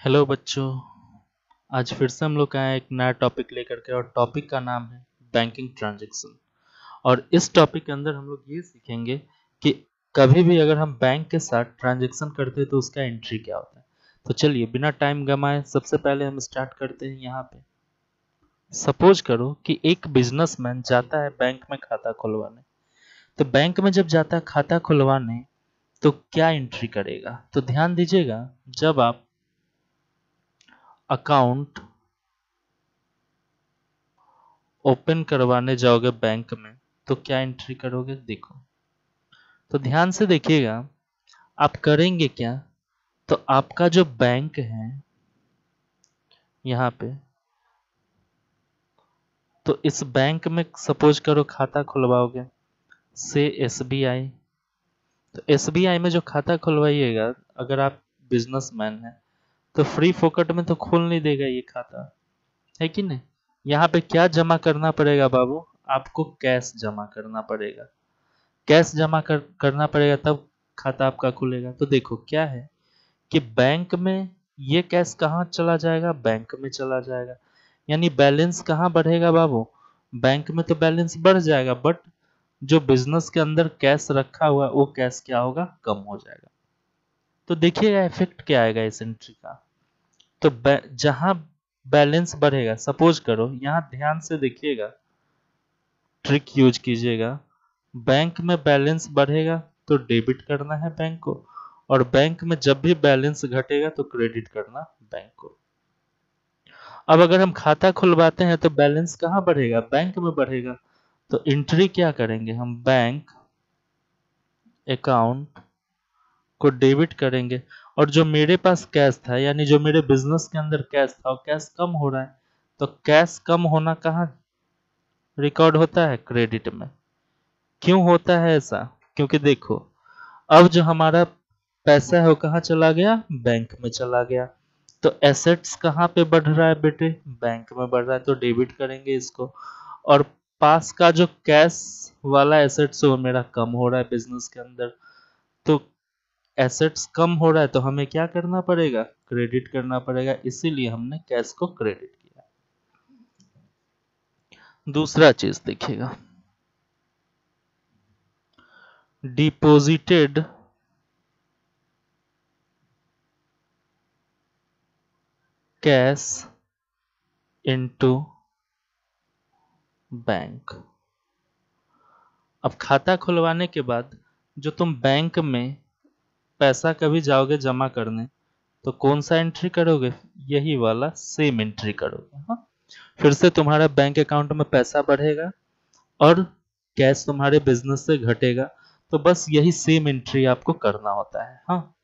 Hello बच्चों, आज फिर से हम लोग आए एक नया टॉपिक लेकर के और टॉपिक का नाम है बैंकिंग ट्रांजैक्शन और इस टॉपिक के अंदर हम लोग ये सीखेंगे कि कभी भी अगर हम बैंक के साथ ट्रांजैक्शन करते हैं तो उसका एंट्री क्या होता है। तो चलिए, बिना टाइम गमाए सबसे पहले हम स्टार्ट करते हैं यहाँ पे। सपोज़ करो कि एक बिजनेसमैन जाता है बैंक में खाता खुलवाने। तो बैंक में जब जाता है खाता खुलवाने तो क्या एंट्री करेगा? तो ध्यान दीजिएगा, जब आप अकाउंट ओपन करवाने जाओगे बैंक में तो क्या एंट्री करोगे? देखो। तो ध्यान से देखिएगा, आप करेंगे क्या? तो आपका जो बैंक है, यहाँ पे तो इस बैंक में सपोज़ करो खाता खुलवाओगे, से एस बी आई तो एस बी आई में जो खाता खुलवाइएगा, अगर आप बिजनेसमैन हैं तो फ्री फोकट में तो खोल नहीं देगा ये खाता। है कि नहीं? यहाँ पे क्या जमा करना पड़ेगा बाबू? आपको कैश जमा करना पड़ेगा। कैश जमा कर, करना पड़ेगा तब खाता आपका खुलेगा। तो देखो क्या है कि बैंक में ये कैश कहाँ चला जाएगा? बैंक में चला जाएगा। यानी बैलेंस कहाँ बढ़ेगा बाबू? बैंक में तो बैलेंस बढ़ जाएगा बट जो बिज़नेस के अंदर कैश रखा हुआ वो कैश क्या होगा? कम हो जाएगा। तो देखिएगा इफ़ेक्ट क्या आएगा इस एंट्री का। तो जहाँ बैलेंस बढ़ेगा सपोज़ करो, यहाँ ध्यान से देखिएगा ट्रिक यूज़ कीजिएगा बैंक में बैलेंस बढ़ेगा तो डेबिट करना है बैंक को, और बैंक में जब भी बैलेंस घटेगा तो क्रेडिट करना बैंक को। अब अगर हम खाता खुलवाते हैं तो बैलेंस कहाँ बढ़ेगा? बैंक में बढ़ेगा। तो एंट्री क्या करेंगे हम? बैंक अकाउंट को डेबिट करेंगे। और जो मेरे पास कैश था, यानी जो मेरे बिज़नेस के अंदर कैश था, वो कैश कम हो रहा है तो कैश कम होना कहाँ रिकॉर्ड होता है क्रेडिट में। क्यों होता है ऐसा? क्योंकि देखो, अब जो हमारा पैसा है वो कहाँ चला गया? बैंक में चला गया। तो एसेट्स कहाँ पे बढ़ रहा है बेटे? बैंक में बढ़ रहा है तो डेबिट करेंगे इसको। और पास का जो कैश वाला एसेट्स वो मेरा कम हो रहा है बिज़नेस के अंदर। तो एसेट्स कम हो रहा है तो हमें क्या करना पड़ेगा? क्रेडिट करना पड़ेगा, इसीलिए हमने कैश को क्रेडिट किया। दूसरा चीज़ देखिएगा। डिपोजिटेड कैश इनटू बैंक अब खाता खुलवाने के बाद, जो तुम बैंक में पैसा कभी जाओगे जमा करने तो कौन सा एंट्री करोगे? यही वाला सेम एंट्री करोगे हाँ। फिर से तुम्हारा बैंक अकाउंट में पैसा बढ़ेगा और कैश तुम्हारे बिज़नेस से घटेगा तो बस यही सेम एंट्री आपको करना होता है हाँ।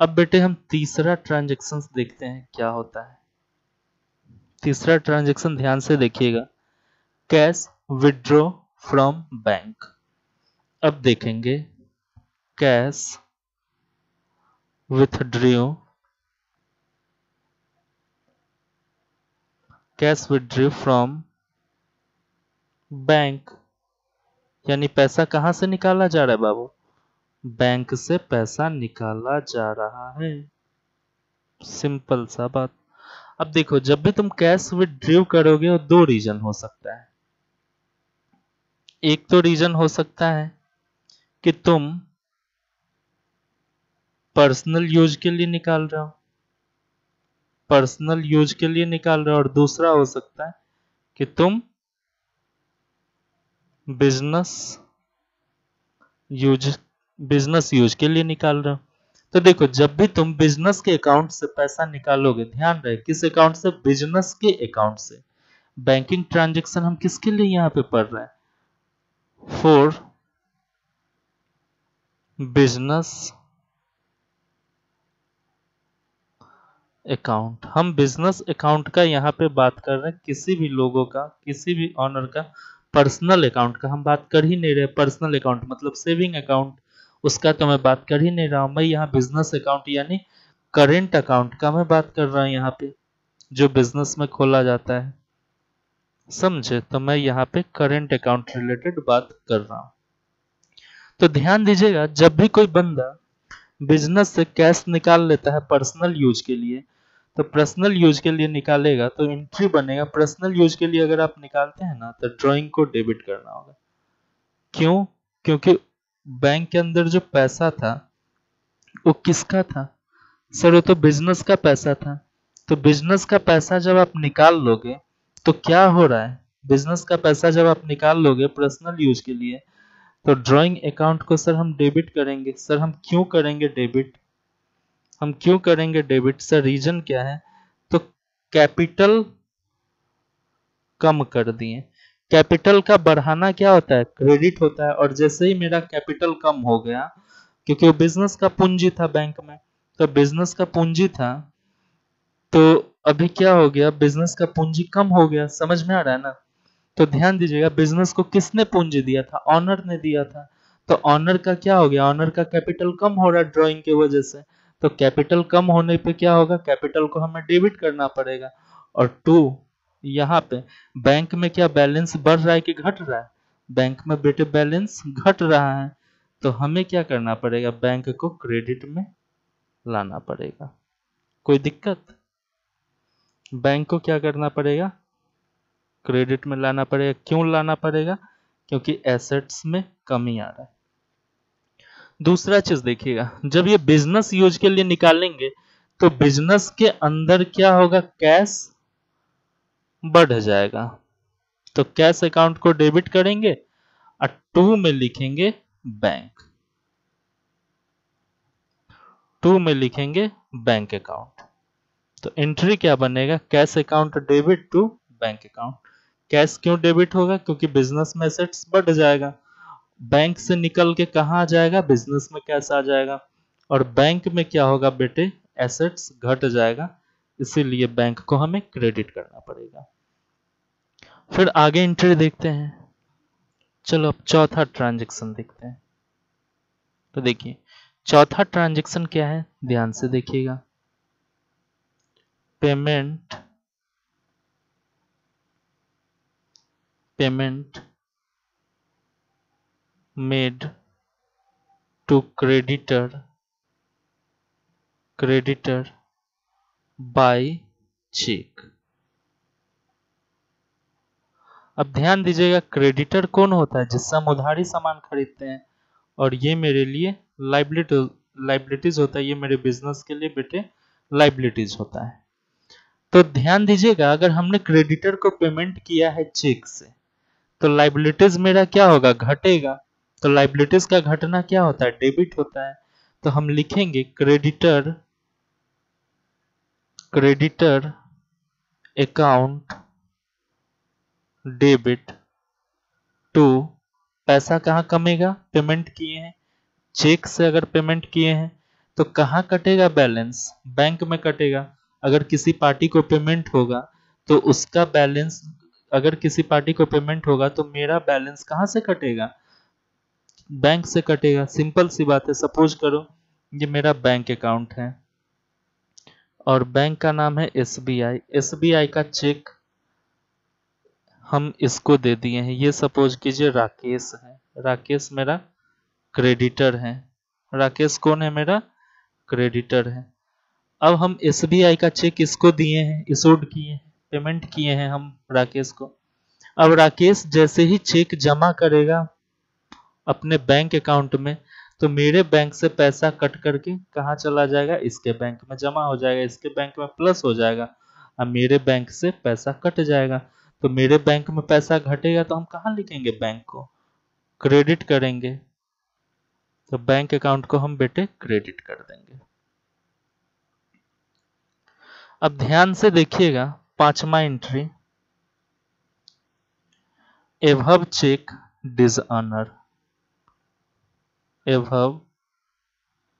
अब बेटे हम तीसरा ट्रांजेक्शन देखते हैं, क्या होता है। तीसरा ट्रांजेक्शन ध्यान से देखिएगा। कैश विड्रॉ फ्रॉम बैंक अब देखेंगे। Cash withdrew cash withdrew from bank यानी पैसा कहाँ से निकाला जा रहा है बाबू? बैंक से पैसा निकाला जा रहा है। सिंपल सा बात। अब देखो, जब भी तुम कैश विड्रू करोगे, वो दो रीजन हो सकता है। एक तो रीजन हो सकता है कि तुम पर्सनल यूज़ के लिए निकाल रहा हूँ। पर्सनल यूज़ के लिए निकाल रहा और दूसरा हो सकता है कि तुम बिज़नेस यूज़ बिज़नेस यूज़ के लिए निकाल रहे हो। तो देखो, जब भी तुम बिज़नेस के अकाउंट से पैसा निकालोगे, ध्यान रहे, किस अकाउंट से? बिज़नेस के अकाउंट से। बैंकिंग ट्रांजेक्शन हम किसके लिए यहाँ पे पढ़ रहे हैं? फॉर बिज़नेस अकाउंट हम बिज़नेस अकाउंट का यहाँ पे बात कर रहे हैं, किसी भी लोगों का, किसी भी ऑनर का पर्सनल अकाउंट का। हम बात कर ही नहीं रहे पर्सनल अकाउंट मतलब सेविंग अकाउंट उसका तो मैं बात कर ही नहीं रहा हूँ। मैं यहाँ बिज़नेस अकाउंट यानी करेंट अकाउंट का मैं बात कर रहा हूँ यहाँ पे, जो बिज़नेस में खोला जाता है। समझे? तो मैं यहाँ पे करेंट अकाउंट रिलेटेड बात कर रहा हूँ। तो ध्यान दीजिएगा, जब भी कोई बंदा बिज़नेस से कैश निकाल लेता है पर्सनल यूज़ के लिए तो पर्सनल यूज़ के लिए निकालेगा तो एंट्री बनेगा। पर्सनल यूज़ के लिए अगर आप निकालते हैं ना तो ड्राइंग को डेबिट करना होगा। क्यों? क्योंकि बैंक के अंदर जो पैसा था, वो किसका था? सर वो तो बिज़नेस का पैसा था। तो बिज़नेस का पैसा जब आप निकाल लोगे तो क्या हो रहा है? बिज़नेस का पैसा जब आप निकाल लोगे पर्सनल यूज़ के लिए तो ड्राइंग अकाउंट को सर हम डेबिट करेंगे। सर हम क्यों करेंगे डेबिट हम क्यों करेंगे डेबिट? सर, रीजन क्या है? तो कैपिटल कम कर दिए। कैपिटल का बढ़ाना क्या होता है? क्रेडिट होता है। और जैसे ही मेरा कैपिटल कम हो गया, क्योंकि वो बिज़नेस का पूंजी था बैंक में तो बिज़नेस का पूंजी था तो अभी क्या हो गया? बिज़नेस का पूंजी कम हो गया। समझ में आ रहा है ना? तो ध्यान दीजिएगा, बिज़नेस को किसने पूंजी दिया था? ऑनर ने दिया था। तो ऑनर का क्या हो गया? ऑनर का कैपिटल कम हो रहा है ड्रॉइंग की वजह से। तो कैपिटल कम होने पे क्या होगा? कैपिटल को हमें डेबिट करना पड़ेगा। और टू, यहाँ पे बैंक में क्या बैलेंस बढ़ रहा है कि घट रहा है? बैंक में बेटे बैलेंस घट रहा है तो हमें क्या करना पड़ेगा? बैंक को क्रेडिट में लाना पड़ेगा। कोई दिक्कत? बैंक को क्या करना पड़ेगा? क्रेडिट में लाना पड़ेगा। क्यों लाना पड़ेगा? क्योंकि एसेट्स में कमी आ रहा है। दूसरा चीज़ देखिएगा, जब ये बिज़नेस यूज़ के लिए निकालेंगे तो बिज़नेस के अंदर क्या होगा? कैश बढ़ जाएगा। तो कैश अकाउंट को डेबिट करेंगे और टू में लिखेंगे बैंक टू में लिखेंगे बैंक अकाउंट तो एंट्री क्या बनेगा? Cash account debit to bank account cash क्यों डेबिट होगा? क्योंकि बिज़नेस में एसेट्स बढ़ जाएगा। बैंक से निकल के कहा आ जाएगा? बिज़नेस में कैश आ जाएगा? और बैंक में क्या होगा बेटे? एसेट्स घट जाएगा, इसीलिए बैंक को हमें क्रेडिट करना पड़ेगा। फिर आगे एंट्री देखते हैं। चलो अब चौथा ट्रांजेक्शन देखते हैं। तो देखिए, चौथा ट्रांजेक्शन क्या है? ध्यान से देखिएगा। Payment payment made to creditor creditor by cheque अब ध्यान दीजिएगा क्रेडिटर कौन होता है? जिससे हम उधारी सामान खरीदते हैं। और ये मेरे लिए लाइबिलिटी लाइबिलिटीज होता है। ये मेरे बिज़नेस के लिए बेटे लाइबिलिटीज होता है। तो ध्यान दीजिएगा, अगर हमने क्रेडिटर को पेमेंट किया है चेक से तो लाइबिलिटीज मेरा क्या होगा? घटेगा। तो लाइबिलिटीज का घटना क्या होता है? डेबिट होता है। तो हम लिखेंगे creditor creditor account debit to पैसा कहाँ कमेगा? पेमेंट किए हैं। चेक से अगर पेमेंट किए हैं तो कहाँ कटेगा बैलेंस बैंक में कटेगा। अगर किसी पार्टी को पेमेंट होगा तो उसका बैलेंस अगर किसी पार्टी को पेमेंट होगा तो मेरा बैलेंस कहाँ से कटेगा? बैंक से कटेगा। सिंपल सी बात है। सपोज़ करो, ये मेरा बैंक अकाउंट है और बैंक का नाम है S B I S B I का चेक हम इसको दे दिए हैं। ये सपोज़ कीजिए राकेश है। राकेश मेरा क्रेडिटर है। राकेश कौन है? मेरा क्रेडिटर है। अब हम एसबीआई का चेक इसको दिए हैं। इशूड किए हैं। पेमेंट किए हैं हम राकेश को। अब राकेश जैसे ही चेक जमा करेगा अपने बैंक अकाउंट में तो मेरे बैंक से पैसा कट करके कहा चला जाएगा? इसके बैंक में जमा हो जाएगा, इसके बैंक में प्लस हो जाएगा। अब मेरे बैंक से पैसा कट जाएगा तो मेरे बैंक में पैसा घटेगा तो हम कहा लिखेंगे बैंक को? क्रेडिट करेंगे। तो बैंक अकाउंट को हम बेटे क्रेडिट कर देंगे। अब ध्यान से देखिएगा, पांचवा entry एवहब cheque dishonour एवहब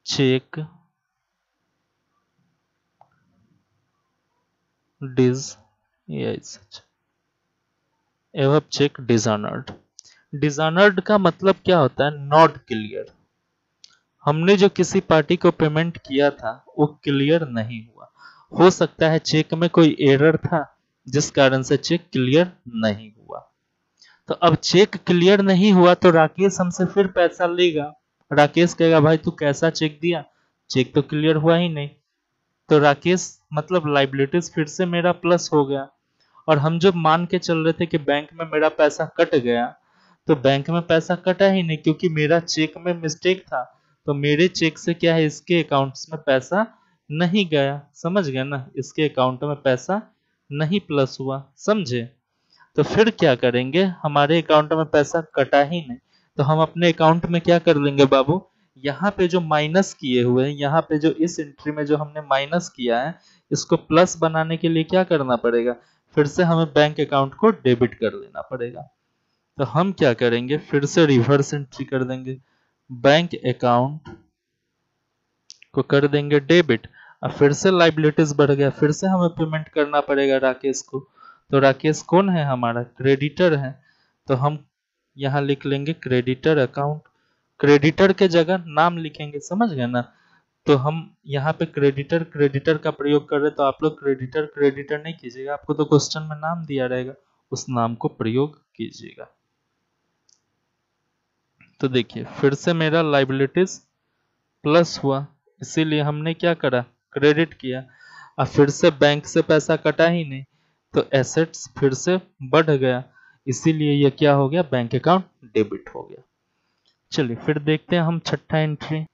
cheque dis yes cheque dishonoured dishonoured का मतलब क्या होता है? नॉट क्लियर हमने जो किसी पार्टी को पेमेंट किया था, वो क्लियर नहीं हुआ। हो सकता है चेक में कोई एरर था, जिस कारण से चेक क्लियर नहीं हुआ। तो अब चेक क्लियर नहीं हुआ तो राकेश हमसे फिर पैसा लेगा। राकेश कहेगा, भाई, तू कैसा चेक दिया? चेक तो क्लियर हुआ ही नहीं। तो राकेश मतलब लाइबिलिटीज फिर से मेरा प्लस हो गया। और हम जब मान के चल रहे थे कि बैंक में मेरा पैसा कट गया तो बैंक में पैसा कटा ही नहीं, क्योंकि मेरा चेक में मिस्टेक था। तो मेरे चेक से क्या है, इसके अकाउंट्स में पैसा नहीं गया। समझ गया ना? इसके अकाउंट में पैसा नहीं प्लस हुआ। समझे? तो फिर क्या करेंगे? हमारे अकाउंट में पैसा कटा ही नहीं। तो हम अपने अकाउंट में क्या कर लेंगे बाबू? यहाँ पे जो माइनस किए हुए हैं, यहाँ पे जो इस एंट्री में जो हमने माइनस किया है, इसको प्लस बनाने के लिए क्या करना पड़ेगा? फिर से हमें बैंक अकाउंट को डेबिट कर लेना पड़ेगा। तो हम क्या करेंगे? फिर से रिवर्स एंट्री कर देंगे। बैंक अकाउंट को कर देंगे डेबिट अब फिर से लाइबिलिटीज बढ़ गया। फिर से हमें पेमेंट करना पड़ेगा राकेश को। तो राकेश कौन है? हमारा क्रेडिटर है। तो हम यहाँ लिख लेंगे क्रेडिटर अकाउंट क्रेडिटर के जगह नाम लिखेंगे, समझ गए ना? तो हम यहाँ पे क्रेडिटर क्रेडिटर का प्रयोग कर रहे तो आप लोग क्रेडिटर क्रेडिटर नहीं कीजिएगा। आपको तो क्वेश्चन में नाम दिया रहेगा, उस नाम को प्रयोग कीजिएगा। तो देखिए, फिर से मेरा लाइबिलिटीज प्लस हुआ, इसीलिए हमने क्या करा? क्रेडिट किया। और फिर से बैंक से पैसा कटा ही नहीं तो एसेट्स फिर से बढ़ गया। इसीलिए ये क्या हो गया? बैंक अकाउंट डेबिट हो गया। चलिए, फिर देखते हैं हम छठा एंट्री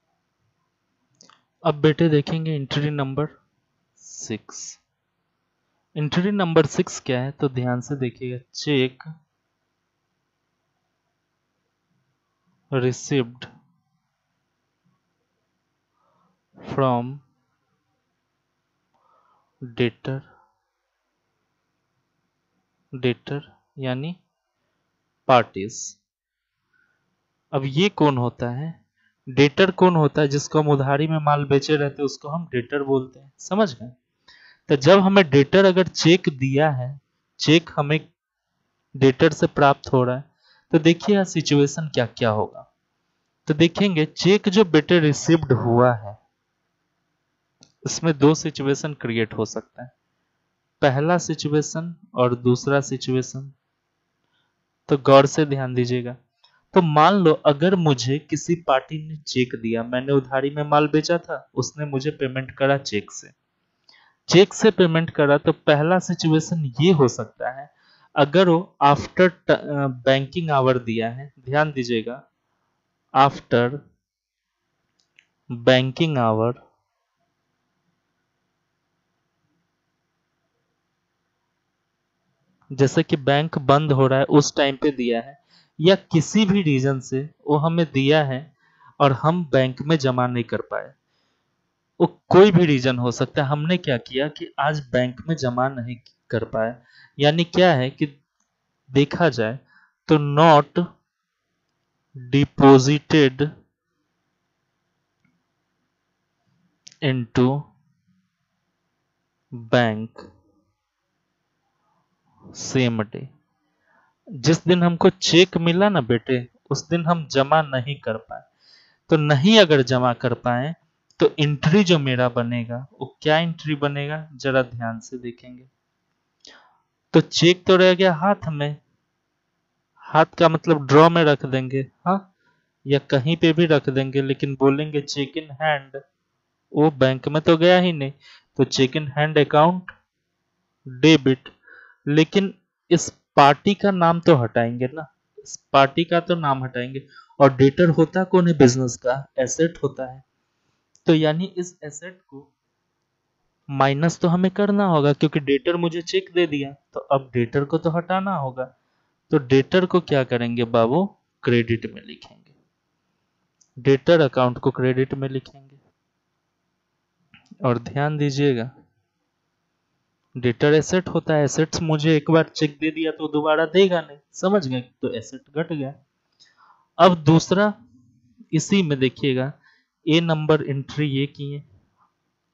अब बेटे देखेंगे entry number six entry number six क्या है? तो ध्यान से देखिएगा cheque received from debtor debtor यानी पार्टीज़ अब ये कौन होता है? डेटर कौन होता है जिसको हम उधारी में माल बेचे रहते हैं, उसको हम डेटर बोलते हैं। समझ गए? तो जब हमें डेटर अगर चेक दिया है चेक हमें डेटर से प्राप्त हो रहा है तो देखिए सिचुएशन क्या क्या होगा। तो देखेंगे चेक जो बेटे रिसीव्ड हुआ है, इसमें दो सिचुएशन क्रिएट हो सकता है। पहला सिचुएशन और दूसरा सिचुएशन तो गौर से ध्यान दीजिएगा। तो मान लो, अगर मुझे किसी पार्टी ने चेक दिया, मैंने उधारी में माल बेचा था, उसने मुझे पेमेंट करा चेक से। चेक से पेमेंट करा तो पहला सिचुएशन ये हो सकता है, अगर वो आफ्टर बैंकिंग आवर दिया है, ध्यान दीजिएगा आफ्टर बैंकिंग आवर जैसे कि बैंक बंद हो रहा है, उस टाइम पे दिया है, या किसी भी रीजन से वो हमें दिया है और हम बैंक में जमा नहीं कर पाए। वो कोई भी रीजन हो सकता है, हमने क्या किया कि आज बैंक में जमा नहीं कर पाए। यानी क्या है कि देखा जाए तो not deposited into bank same day. जिस दिन हमको चेक मिला ना बेटे, उस दिन हम जमा नहीं कर पाए। तो नहीं अगर जमा कर पाए तो एंट्री जो मेरा बनेगा, वो क्या एंट्री बनेगा, जरा ध्यान से देखेंगे। तो चेक तो रह गया हाथ में। हाथ का मतलब ड्रॉ में रख देंगे हाँ? या कहीं पे भी रख देंगे, लेकिन बोलेंगे चेक इन हैंड वो बैंक में तो गया ही नहीं। तो cheque in hand account debit लेकिन इस पार्टी का नाम तो हटाएँगे ना। इस पार्टी का तो नाम हटाएँगे। और डेटर होता कौन है? बिज़नेस का एसेट होता है। तो यानी इस एसेट को माइनस तो हमें करना होगा, क्योंकि डेटर मुझे चेक दे दिया। तो अब डेटर को तो हटाना होगा। तो डेटर को क्या करेंगे बाबू? क्रेडिट में लिखेंगे। डेटर अकाउंट को क्रेडिट में लिखेंगे। और ध्यान दीजिएगा डेटर एसेट होता है एसेट्स मुझे एक बार चेक दे दिया तो दोबारा देगा नहीं। समझ गए? तो एसेट घट गया। अब दूसरा, इसी में देखिएगा ए नंबर एंट्री ये किए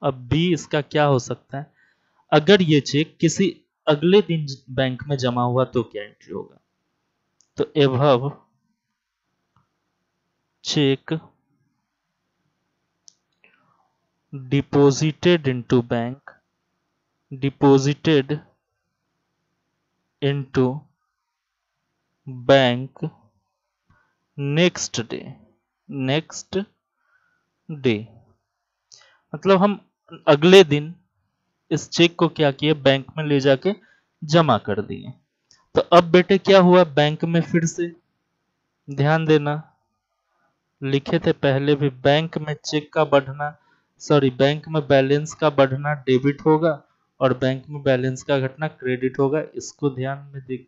अब बी इसका क्या हो सकता है? अगर ये चेक किसी अगले दिन बैंक में जमा हुआ तो क्या एंट्री होगा? तो एवव cheque deposited into bank deposited into bank next day. Next day. मतलब हम अगले दिन इस चेक को क्या किए? बैंक में ले जाके जमा कर दिए। तो अब बेटे क्या हुआ? बैंक में फिर से ध्यान देना। लिखे थे पहले भी बैंक में चेक का बढ़ना सॉरी बैंक में बैलेंस का बढ़ना डेबिट होगा। और बैंक में बैलेंस का घटना क्रेडिट होगा, इसको ध्यान में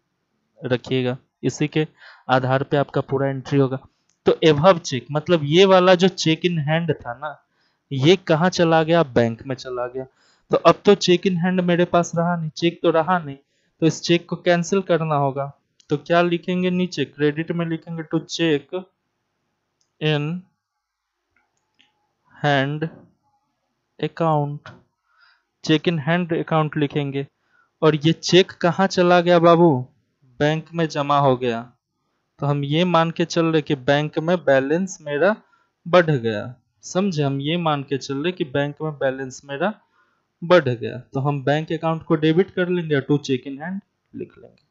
रखिएगा। इसी के आधार पे आपका पूरा एंट्री होगा। तो एभव चेक मतलब ये वाला जो चेक इन हैंड था ना, ये कहाँ चला गया? बैंक में चला गया। तो अब तो चेक इन हैंड मेरे पास रहा नहीं चेक तो रहा नहीं तो इस चेक को कैंसिल करना होगा। तो क्या लिखेंगे नीचे? क्रेडिट में लिखेंगे to cheque in hand account cheque in hand account लिखेंगे। और ये चेक कहाँ चला गया बाबू? बैंक में जमा हो गया। तो हम ये मान के चल रहे कि बैंक में बैलेंस मेरा बढ़ गया। समझे? हम ये मान के चल रहे कि बैंक में बैलेंस मेरा बढ़ गया। तो हम बैंक अकाउंट को डेबिट कर लेंगे टू चेक इन हैंड लिख लेंगे।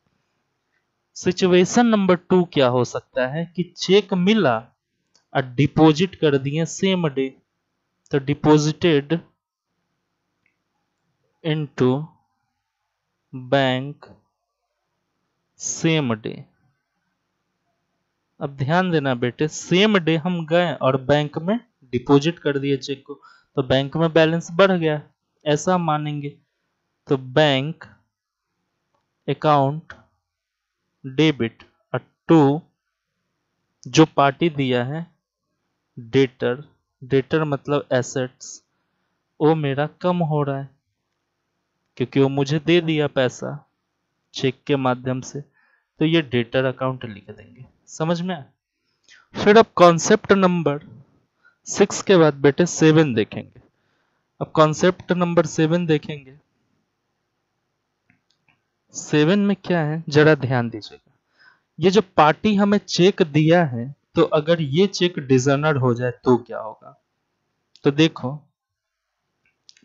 सिचुएशन नंबर टू क्या हो सकता है कि चेक मिला और डिपॉजिट कर दिए सेम डे तो deposited into bank same day अब ध्यान देना बेटे सेम डे हम गए और बैंक में डिपॉजिट कर दिए चेक को। तो बैंक में बैलेंस बढ़ गया, ऐसा मानेंगे। तो बैंक अकाउंट डेबिट और टू जो पार्टी दिया है डेटर डेटर मतलब एसेट्स वो मेरा कम हो रहा है। क्योंकि वो मुझे दे दिया पैसा चेक के माध्यम से तो ये डेटर अकाउंट लिख देंगे। समझ में फिर अब कॉन्सेप्ट नंबर सिक्स के बाद बेटे सेवन देखेंगे। अब कॉन्सेप्ट नंबर सेवन देखेंगे। सेवन में क्या है? जरा ध्यान दीजिएगा। ये जो पार्टी हमें चेक दिया है तो अगर ये चेक डिजर्नर हो जाए तो क्या होगा? तो देखो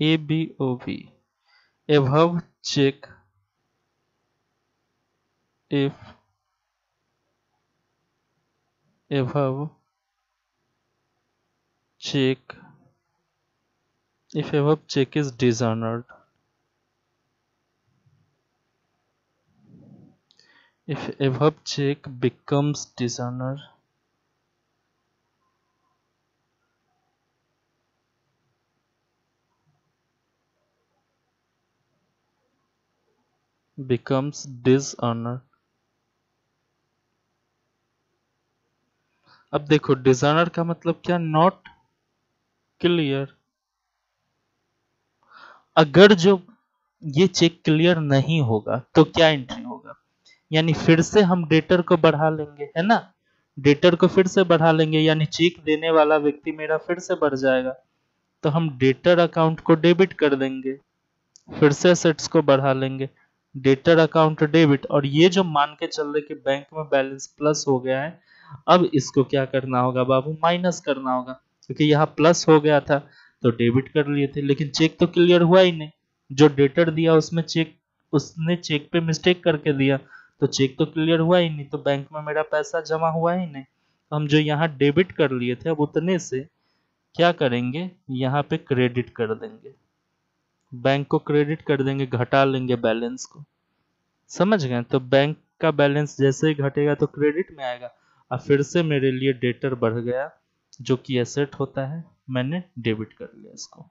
A B O V above check if above check if above check is dishonored. If above check becomes dishonored becomes dishonor. अब देखो डिज़ाइनर का मतलब क्या? नॉट क्लियर अगर जो ये चेक क्लियर नहीं होगा तो क्या एंट्री होगा? यानी फिर से हम डेटर को बढ़ा लेंगे, है ना? डेटर को फिर से बढ़ा लेंगे, यानी चेक देने वाला व्यक्ति मेरा फिर से बढ़ जाएगा। तो हम डेटर अकाउंट को डेबिट कर देंगे, फिर से सेट्स को बढ़ा लेंगे। डेटर अकाउंट डेबिट और ये जो मान के चल रहे कि बैंक में बैलेंस प्लस हो गया है, अब इसको क्या करना होगा बाबू? माइनस करना होगा, क्योंकि तो यहाँ प्लस हो गया था तो डेबिट कर लिए थे, लेकिन चेक तो क्लियर हुआ ही नहीं। जो डेटर दिया, उसमें चेक उसने चेक पे मिस्टेक करके दिया तो चेक तो क्लियर हुआ ही नहीं तो बैंक में मेरा पैसा जमा हुआ ही नहीं। तो हम जो यहाँ डेबिट कर लिए थे, अब उतने से क्या करेंगे? यहाँ पे क्रेडिट कर देंगे। बैंक को क्रेडिट कर देंगे, घटा लेंगे बैलेंस को। समझ गए? तो बैंक का बैलेंस जैसे ही घटेगा तो क्रेडिट में आएगा। और फिर से मेरे लिए डेटर बढ़ गया, जो कि एसेट होता है। मैंने डेबिट कर लिया इसको।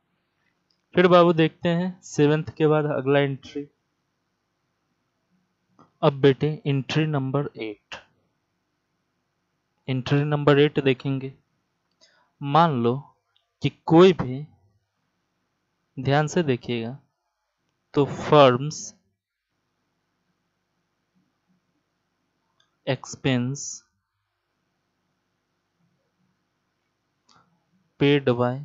फिर बाबू देखते हैं सेवेंथ के बाद अगला एंट्री अब बेटे entry number eight entry number eight देखेंगे। मान लो कि कोई भी ध्यान से देखिएगा। तो firms expense paid by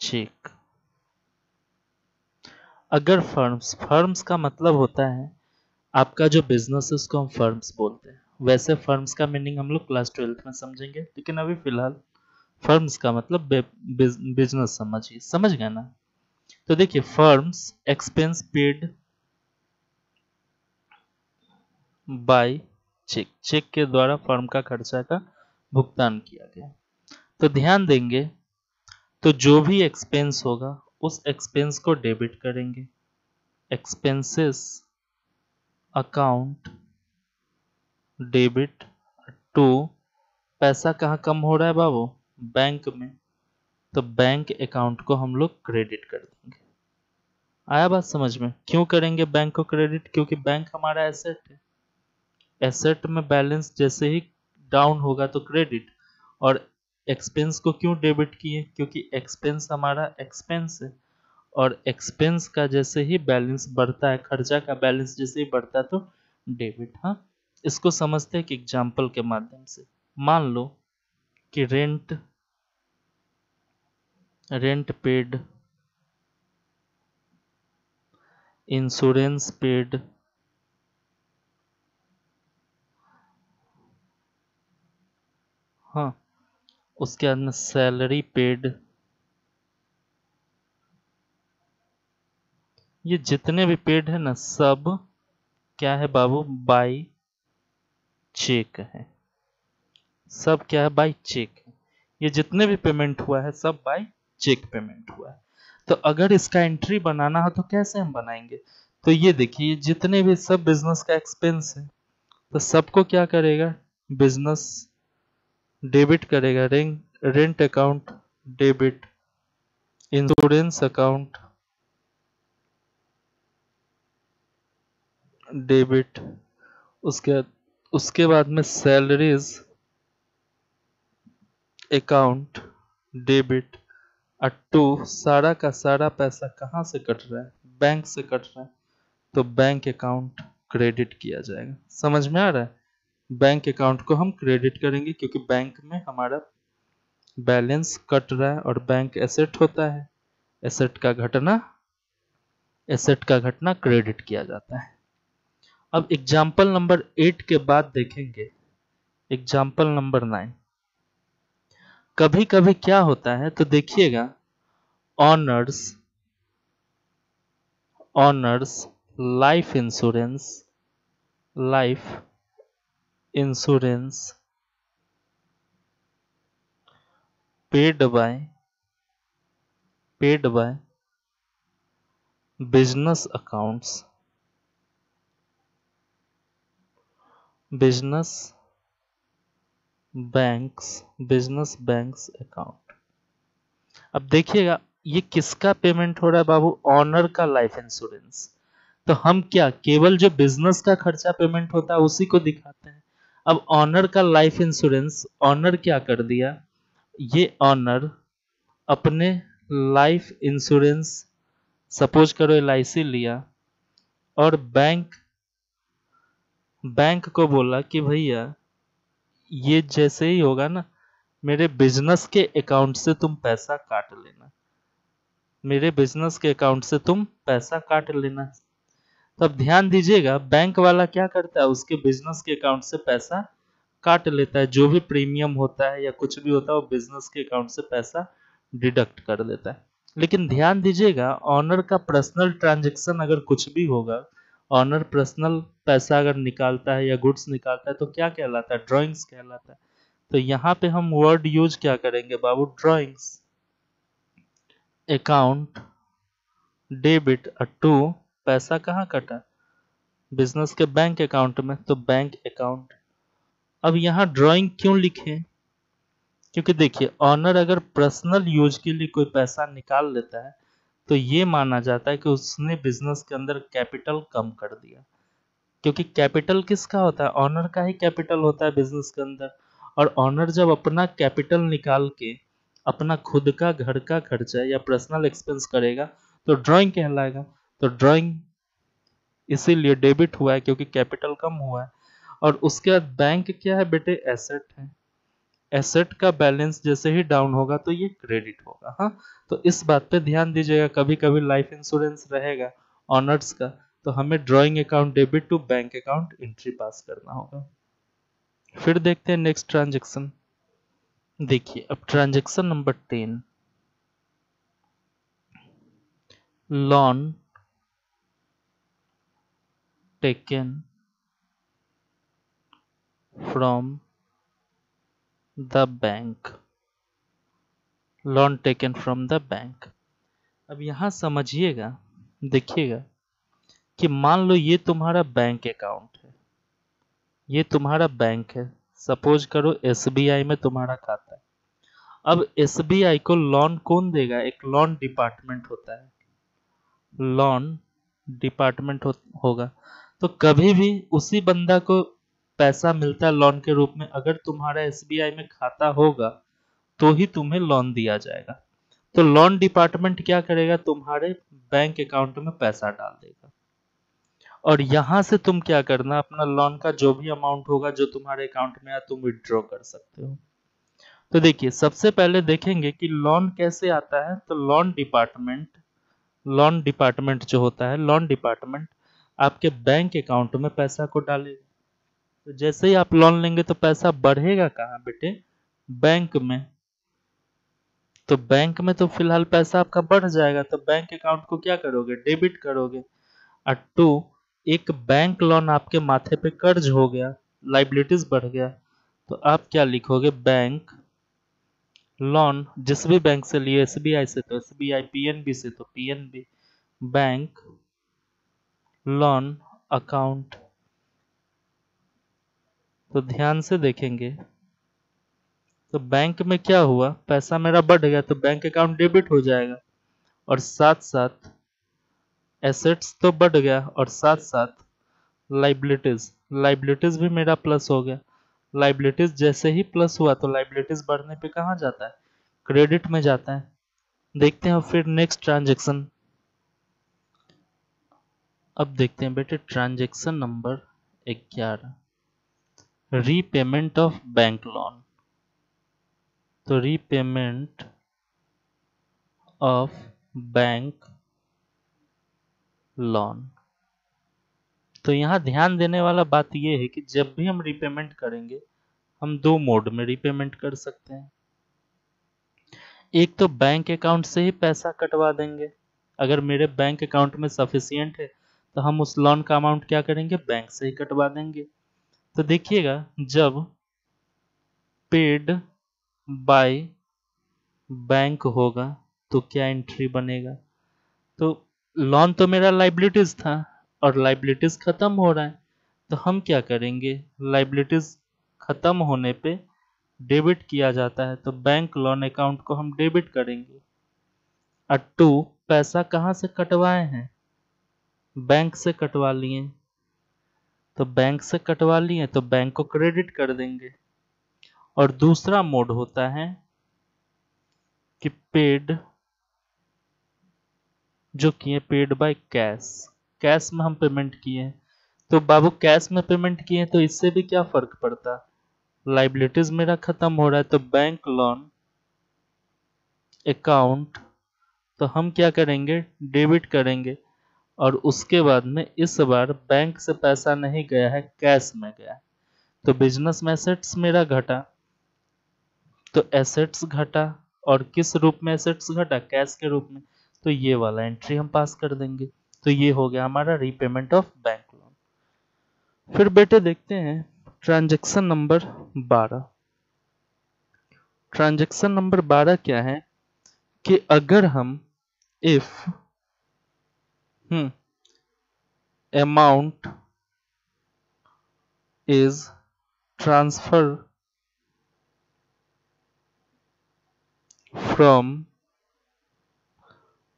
cheque अगर फर्म्स फर्म्स का मतलब होता है, आपका जो बिज़नेस है उसको हम फर्म्स बोलते हैं। वैसे फर्म्स का मीनिंग हम लोग क्लास ट्वेल्थ में समझेंगे, लेकिन अभी फ़िलहाल फर्म्स का मतलब बिज़नेस समझिए समझ गए ना? तो देखिए, firms expense paid by cheque. Cheque के द्वारा फर्म का खर्चा का भुगतान किया गया। तो ध्यान देंगे तो जो भी एक्सपेंस होगा, उस एक्सपेंस को डेबिट करेंगे। एक्सपेंसेस अकाउंट डेबिट टू, पैसा कहाँ कम हो रहा है बाबू? बैंक में तो बैंक अकाउंट को हम लोग क्रेडिट कर देंगे। आया बात समझ में? क्यों करेंगे बैंक को क्रेडिट क्योंकि बैंक हमारा एसेट है। एसेट में बैलेंस जैसे ही डाउन होगा तो क्रेडिट और एक्सपेंस को क्यों डेबिट किए? क्योंकि एक्सपेंस हमारा एक्सपेंस है। और एक्सपेंस का जैसे ही बैलेंस बढ़ता है, खर्चा का बैलेंस जैसे ही बढ़ता है तो डेबिट हाँ? इसको समझते हैं कि एग्ज़ाम्पल के माध्यम से। मान लो कि rent rent paid insurance paid हाँ उसके बाद में सैलरी पेड ये जितने भी पेड है ना, सब क्या है बाबू? बाई चेक है। सब क्या है? बाई चेक ये जितने भी पेमेंट हुआ है, सब बाई चेक पेमेंट हुआ है। तो अगर इसका एंट्री बनाना हो तो कैसे हम बनाएँगे? तो ये देखिए, जितने भी सब बिज़नेस का एक्सपेंस है तो सबको क्या करेगा? बिज़नेस डेबिट करेगा। Rent rent account debit insurance account debit उसके उसके बाद में सैलरीज अकाउंट, डेबिट टू सारा का सारा पैसा कहाँ से कट रहा है? बैंक से कट रहा है। तो बैंक अकाउंट क्रेडिट किया जाएगा। समझ में आ रहा है? बैंक अकाउंट को हम क्रेडिट करेंगे क्योंकि बैंक में हमारा बैलेंस कट रहा है और बैंक एसेट होता है। एसेट का घटना, एसेट का घटना क्रेडिट किया जाता है। अब एग्ज़ाम्पल नंबर एट के बाद देखेंगे। Example number nine. कभी कभी क्या होता है तो देखिएगा owners owners life insurance life insurance paid by paid by business accounts business banks business banks account अब देखिएगा, ये किसका पेमेंट हो रहा है बाबू? ऑनर का लाइफ इंश्योरेंस तो हम क्या, केवल जो बिज़नेस का खर्चा पेमेंट होता है उसी को दिखाते हैं? अब ऑनर का लाइफ इंश्योरेंस ऑनर क्या कर दिया? ये ऑनर अपने लाइफ इंश्योरेंस सपोज़ करो एलआईसी लिया और बैंक बैंक को बोला कि भैया ये जैसे ही होगा ना, मेरे बिज़नेस के अकाउंट से तुम पैसा काट लेना। मेरे बिज़नेस के अकाउंट से तुम पैसा काट लेना। तब ध्यान दीजिएगा बैंक वाला क्या करता है, उसके बिज़नेस के अकाउंट से पैसा काट लेता है। जो भी प्रीमियम होता है या कुछ भी होता है, वो बिज़नेस के अकाउंट से पैसा डिडक्ट कर देता है। लेकिन ध्यान दीजिएगा ऑनर का पर्सनल ट्रांजेक्शन अगर कुछ भी होगा ऑनर पर्सनल पैसा अगर निकालता है या गुड्स निकालता है तो क्या कहलाता है? ड्राइंग्स कहलाता है। तो यहाँ पे हम वर्ड यूज़ क्या करेंगे बाबू? ड्राइंग्स अकाउंट डेबिट टू पैसा कहाँ कटा? बिज़नेस के बैंक अकाउंट में तो बैंक अकाउंट अब यहाँ ड्राइंग क्यों लिखे? क्योंकि देखिए ऑनर अगर पर्सनल यूज़ के लिए कोई पैसा निकाल लेता है तो ये माना जाता है कि उसने बिज़नेस के अंदर कैपिटल कम कर दिया। क्योंकि कैपिटल किसका होता है? ऑनर का ही कैपिटल होता है बिज़नेस के अंदर। और ऑनर जब अपना कैपिटल निकाल के अपना खुद का घर का खर्चा या पर्सनल एक्सपेंस करेगा तो ड्राइंग कहलाएगा। तो ड्राइंग इसीलिए डेबिट हुआ है क्योंकि कैपिटल कम हुआ है। और उसके बाद बैंक क्या है बेटे? एसेट है। एसेट का बैलेंस जैसे ही डाउन होगा तो ये क्रेडिट होगा हाँ। तो इस बात पे ध्यान दीजिएगा कभी कभी लाइफ इंश्योरेंस रहेगा, ऑनर्स का तो हमें drawing account, debit to bank account, entry पास करना होगा। फिर देखते हैं नेक्स्ट ट्रांजेक्शन। देखिए, अब transaction number ten. Loan taken from the bank. Loan taken from the bank अब यहाँ समझिएगा देखिएगा कि मान लो ये तुम्हारा बैंक अकाउंट है। ये तुम्हारा बैंक है। सपोज़ करो एसबीआई में तुम्हारा खाता है। अब एसबीआई को लोन कौन देगा? एक लोन डिपार्टमेंट होता है। लोन डिपार्टमेंट हो, होगा। तो कभी भी उसी बंदा को पैसा मिलता है लोन के रूप में, अगर तुम्हारा एसबीआई में खाता होगा तो ही तुम्हें लोन दिया जाएगा। तो लोन डिपार्टमेंट क्या करेगा? तुम्हारे बैंक अकाउंट में पैसा डाल देगा। और यहाँ से तुम क्या करना, अपना लोन का जो भी अमाउंट होगा, जो तुम्हारे अकाउंट में है, तुम विड्रॉ कर सकते हो। तो देखिए, सबसे पहले देखेंगे कि लोन कैसे आता है। तो लोन डिपार्टमेंट लोन डिपार्टमेंट जो होता है लोन डिपार्टमेंट आपके बैंक अकाउंट में पैसा को डालेगा तो जैसे ही आप लोन लेंगे तो पैसा बढ़ेगा कहाँ बेटे? बैंक में। तो बैंक में तो फ़िलहाल पैसा आपका बढ़ जाएगा तो बैंक अकाउंट को क्या करोगे? डेबिट करोगे। और टू एक बैंक लोन आपके माथे पे कर्ज हो गया लाइबिलिटीज बढ़ गया तो आप क्या लिखोगे? बैंक लोन जिस भी बैंक से लिए एसबीआई से तो एस बी आई पीएनबी से तो पीएनबी बैंक लोन अकाउंट तो ध्यान से देखेंगे। तो बैंक में क्या हुआ? पैसा मेरा बढ़ गया तो बैंक अकाउंट डेबिट हो जाएगा। और साथ साथ एसेट्स तो बढ़ गया और साथ साथ लाइबिलिटीज लाइबिलिटीज भी मेरा प्लस हो गया। लाइबिलिटीज जैसे ही प्लस हुआ तो लाइबिलिटीज बढ़ने पे कहाँ जाता है? क्रेडिट में जाता है। देखते हैं फिर नेक्स्ट ट्रांजेक्शन अब देखते हैं बेटे ट्रांजेक्शन नंबर ग्यारह। रीपेमेंट ऑफ़ बैंक लोन तो रीपेमेंट ऑफ़ बैंक लोन तो यहाँ ध्यान देने वाला बात यह है कि जब भी हम रीपेमेंट करेंगे, हम दो मोड में रीपेमेंट कर सकते हैं। एक तो बैंक अकाउंट से ही पैसा कटवा देंगे। अगर मेरे बैंक अकाउंट में सफिशियंट है तो हम उस लोन का अमाउंट क्या करेंगे? बैंक से ही कटवा देंगे। तो देखिएगा, जब पेड बाय बैंक होगा तो क्या एंट्री बनेगा? तो लोन तो मेरा लाइबिलिटीज था, और लाइबिलिटीज खत्म हो रहा है। तो हम क्या करेंगे? लाइबिलिटीज खत्म होने पे डेबिट किया जाता है तो बैंक लोन अकाउंट को हम डेबिट करेंगे। और टू पैसा कहाँ से कटवाए हैं? बैंक से कटवा लिए। तो बैंक से कटवा लिए तो बैंक को क्रेडिट कर देंगे। और दूसरा मोड होता है कि पेड जो किए पेड बाय कैश कैश में हम पेमेंट किए तो बाबू कैश में पेमेंट किए तो इससे भी क्या फ़र्क पड़ता? लाइबिलिटीज मेरा खत्म हो रहा है तो बैंक लोन अकाउंट तो हम क्या करेंगे? डेबिट करेंगे। और उसके बाद में इस बार बैंक से पैसा नहीं गया है, कैश में गया तो बिज़नेस में एसेट्स मेरा घटा। तो एसेट्स घटा और किस रूप में एसेट्स घटा? कैश के रूप में। तो ये वाला एंट्री हम पास कर देंगे। तो ये हो गया हमारा रीपेमेंट ऑफ़ बैंक लोन फिर बेटे देखते हैं ट्रांजेक्शन नंबर बारह। ट्रांजेक्शन नंबर बारह क्या है कि अगर हम if hmm, amount is transferred from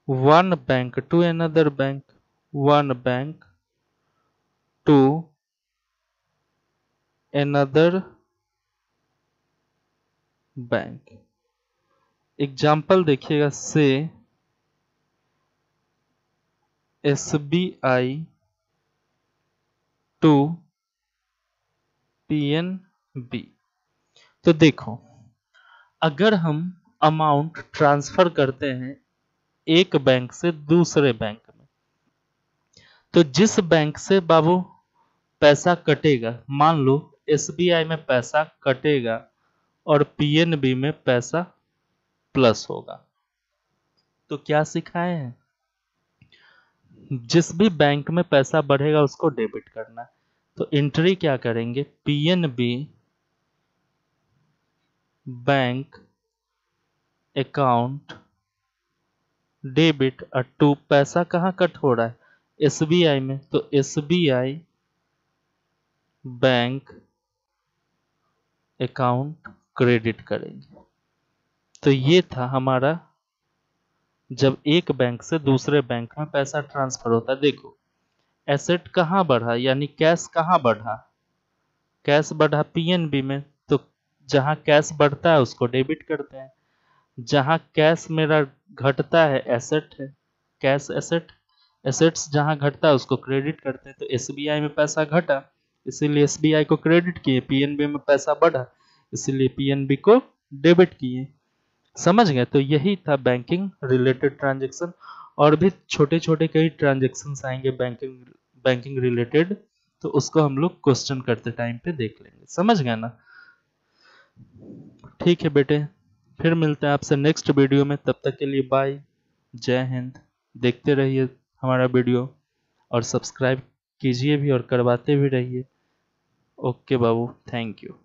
one bank to another bank one bank to another bank example देखिएगा से S B I to P N B तो देखो, अगर हम अमाउंट ट्रांसफ़र करते हैं एक बैंक से दूसरे बैंक में तो जिस बैंक से बाबू पैसा कटेगा, मान लो एसबीआई में पैसा कटेगा और पीएनबी में पैसा प्लस होगा तो क्या सिखाए हैं? जिस भी बैंक में पैसा बढ़ेगा उसको डेबिट करना तो एंट्री क्या करेंगे? पीएनबी बैंक अकाउंट डेबिट और टू पैसा कहाँ कट हो रहा है? एसबीआई में। तो एसबीआई बैंक अकाउंट क्रेडिट करेंगे। तो ये था हमारा जब एक बैंक से दूसरे बैंक में पैसा ट्रांसफ़र होता है, देखो, एसेट कहाँ बढ़ा, यानी कैश कहाँ बढ़ा? कैश बढ़ा पीएनबी में तो जहाँ कैश बढ़ता है उसको डेबिट करते हैं। जहाँ कैश मेरा घटता है, एसेट है, कैश एसेट, एसेट्स जहाँ घटता है, उसको क्रेडिट करते हैं। तो एसबीआई में पैसा घटा, इसीलिए एस को क्रेडिट किए पीएनबी में पैसा बढ़ा, इसीलिए पीएनबी को डेबिट किए। समझ गए? तो यही था बैंकिंग रिलेटेड ट्रांजेक्शन और भी छोटे छोटे कई ट्रांजेक्शन आएँगे बैंकिंग बैंकिंग रिलेटेड तो उसको हम लोग क्वेश्चन करते टाइम पे देख लेंगे। समझ गए ना? ठीक है बेटे, फिर मिलते हैं आपसे नेक्स्ट वीडियो में, तब तक के लिए बाय जय हिंद। देखते रहिए हमारा वीडियो और सब्सक्राइब कीजिए भी और करवाते भी रहिए। Okay Babu thank you